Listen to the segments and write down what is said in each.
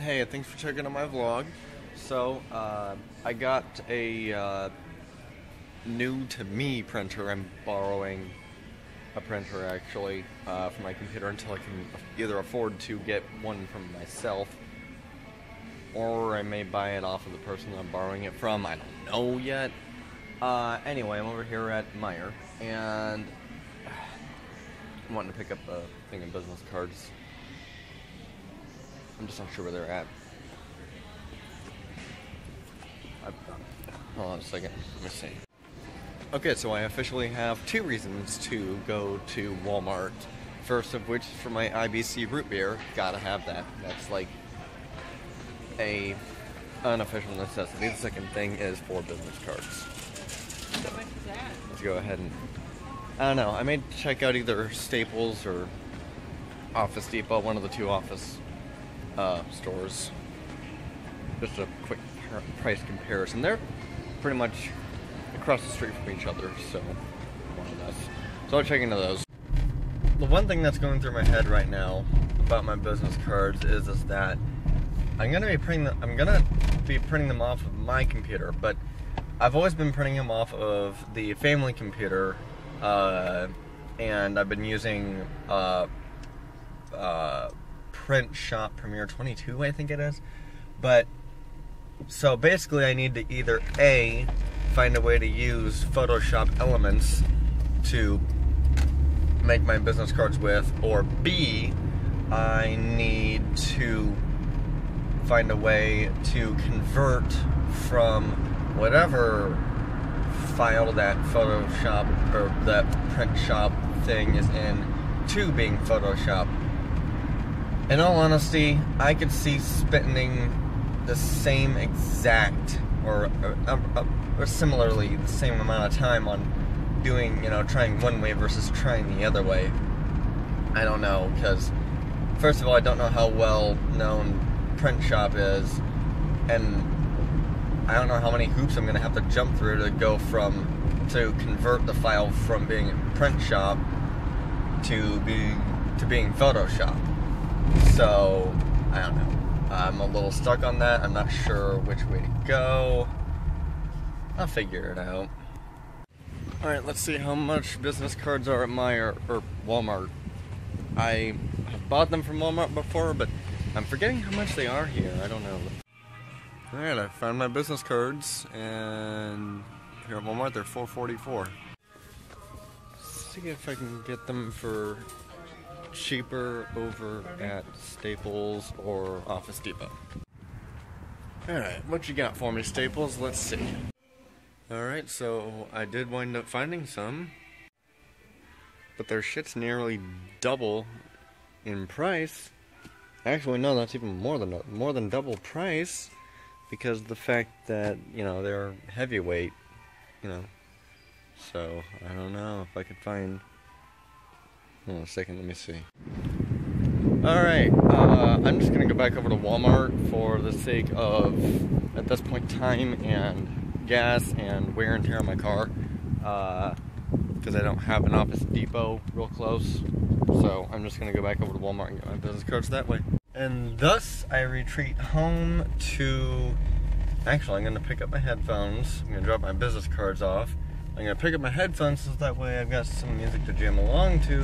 Hey, thanks for checking out my vlog. So, uh, I got a uh, new to me printer. I'm borrowing a printer actually uh, for my computer until I can either afford to get one from myself or I may buy it off of the person I'm borrowing it from. I don't know yet. Uh, anyway, I'm over here at Meijer and I'm wanting to pick up a thing of business cards. I'm just not sure where they're at. Uh, hold on a second. Let me see. Okay, so I officially have two reasons to go to Walmart. First of which is for my IBC root beer. Gotta have that. That's like a unofficial necessity. The second thing is for business cards. How much is that? Let's go ahead and I don't know. I may check out either Staples or Office Depot, one of the two office uh, stores. Just a quick price comparison. They're pretty much across the street from each other, so more or less. So I'll check into those. The one thing that's going through my head right now about my business cards is is that I'm gonna be printing them, I'm gonna be printing them off of my computer, but I've always been printing them off of the family computer, uh, and I've been using uh, uh, Print Shop Premiere 22, I think it is. But so basically, I need to either a find a way to use Photoshop Elements to make my business cards with, or b I need to find a way to convert from whatever file that Photoshop or that print shop thing is in to being Photoshop. In all honesty, I could see spending the same exact or, or, or similarly the same amount of time on doing, you know, trying one way versus trying the other way. I don't know, because first of all, I don't know how well known print shop is, and I don't know how many hoops I'm gonna have to jump through to go from to convert the file from being print shop to being to being Photoshop. So I don't know. I'm a little stuck on that. I'm not sure which way to go. I'll figure it out. All right, let's see how much business cards are at Meijer or Walmart. I have bought them from Walmart before, but I'm forgetting how much they are here. I don't know. Alright, I found my business cards, and here at Walmart they're 444. See if I can get them for cheaper over at Staples or Office Depot. Alright, what you got for me, Staples? Let's see. Alright, so I did wind up finding some, but their shit's nearly double in price. Actually, no, that's even more than more than double price because the fact that you know they're heavyweight, you know. So I don't know if I could find. Hold on a second, let me see. All right, uh, I'm just gonna go back over to Walmart for the sake of, at this point, time and gas and wear and tear on my car, because uh, I don't have an Office Depot real close. So I'm just gonna go back over to Walmart and get my business cards that way. And thus I retreat home to. Actually, I'm gonna pick up my headphones. I'm gonna drop my business cards off. I'm gonna pick up my headphones so that way I've got some music to jam along to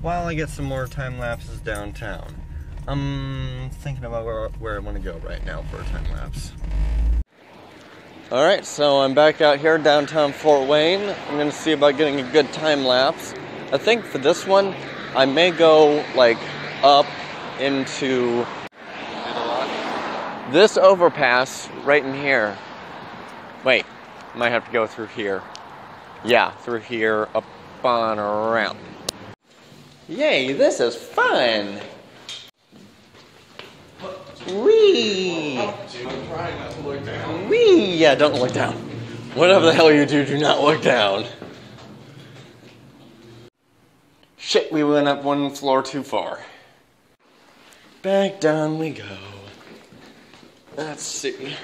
while I get some more time lapses downtown. I'm thinking about where, where I want to go right now for a time lapse. Alright, so I'm back out here downtown Fort Wayne. I'm gonna see about getting a good time lapse. I think for this one, I may go like up into this overpass right in here. Wait, might have to go through here. Yeah, through here, up on around. Yay, this is fun! Wee! Wee! Yeah, don't look down. Whatever the hell you do, do not look down. Shit, we went up one floor too far. Back down we go. Let's see.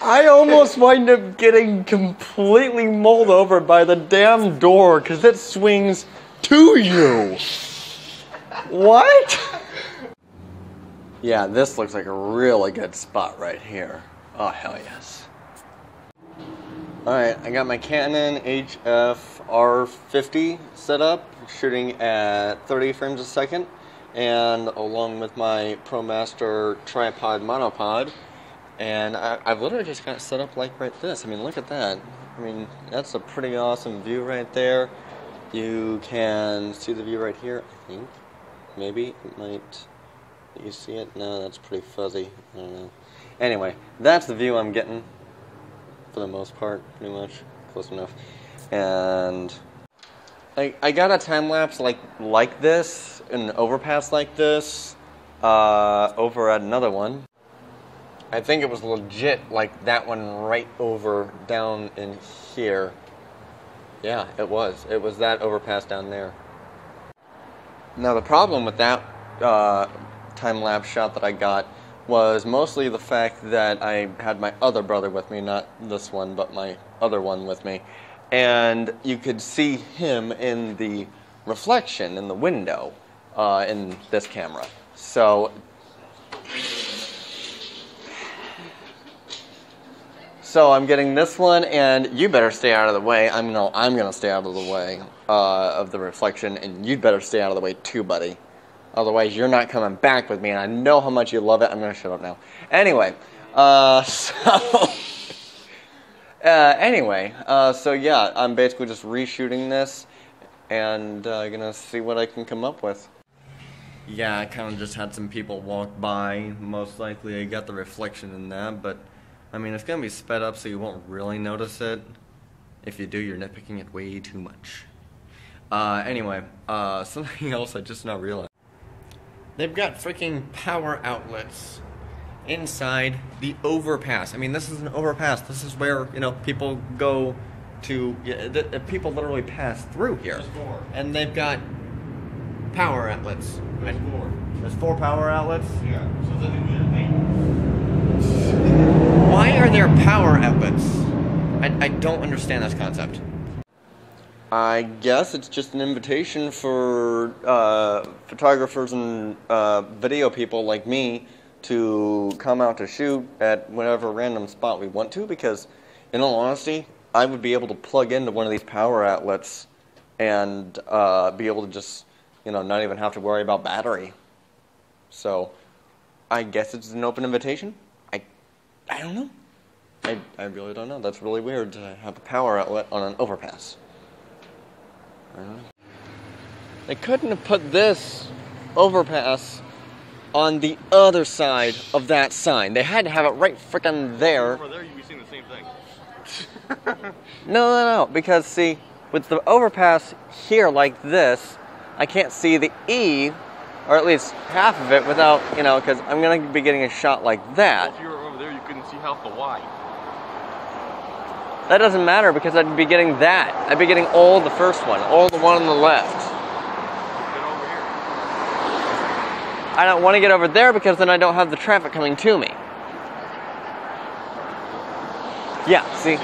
I almost wind up getting completely mulled over by the damn door because it swings to you. What? Yeah, this looks like a really good spot right here. Oh, hell yes. Alright, I got my Canon HF R50 set up, shooting at 30 frames a second, and along with my ProMaster tripod monopod. And I, I've literally just got set up like right this. I mean, look at that. I mean, that's a pretty awesome view right there. You can see the view right here, I think. Maybe it might. You see it? No, that's pretty fuzzy. I don't know. Anyway, that's the view I'm getting for the most part, pretty much. Close enough. And I, I got a time lapse like like this, an overpass like this, uh, over at another one. I think it was legit like that one right over down in here. Yeah, it was. It was that overpass down there. Now the problem with that uh, time lapse shot that I got was mostly the fact that I had my other brother with me, not this one, but my other one with me, and you could see him in the reflection in the window uh, in this camera. So So I'm getting this one, and you better stay out of the way. I'm no, I'm gonna stay out of the way uh, of the reflection, and you'd better stay out of the way too, buddy. Otherwise, you're not coming back with me, and I know how much you love it. I'm gonna shut up now. Anyway, uh, so uh, anyway, uh, so yeah, I'm basically just reshooting this, and uh, gonna see what I can come up with. Yeah, I kind of just had some people walk by. Most likely, I got the reflection in that, but. I mean, it's going to be sped up so you won't really notice it. If you do, you're nitpicking it way too much. Uh, anyway, uh, something else I just now realized. They've got freaking power outlets inside the overpass. I mean, this is an overpass. This is where, you know, people go to, yeah, people literally pass through here. And they've got power outlets. There's four. There's four power outlets. Yeah. So it's a new thing. Why are power outlets? I, I don't understand this concept. I guess it's just an invitation for uh, photographers and uh, video people like me to come out to shoot at whatever random spot we want to because, in all honesty, I would be able to plug into one of these power outlets and uh, be able to just, you know, not even have to worry about battery. So, I guess it's an open invitation. I, I don't know. I, I really don't know. That's really weird to have a power outlet on an overpass. I don't know. They couldn't have put this overpass on the other side of that sign. They had to have it right frickin' there. Over there, you'd be seeing the same thing. No, no, no. Because see, with the overpass here like this, I can't see the E, or at least half of it, without you know, because I'm gonna be getting a shot like Well, that. if you were over there, you couldn't see half the Y. That doesn't matter because I'd be getting that. I'd be getting all the first one, all the one on the left. Get over here. I don't want to get over there because then I don't have the traffic coming to me. Yeah, see?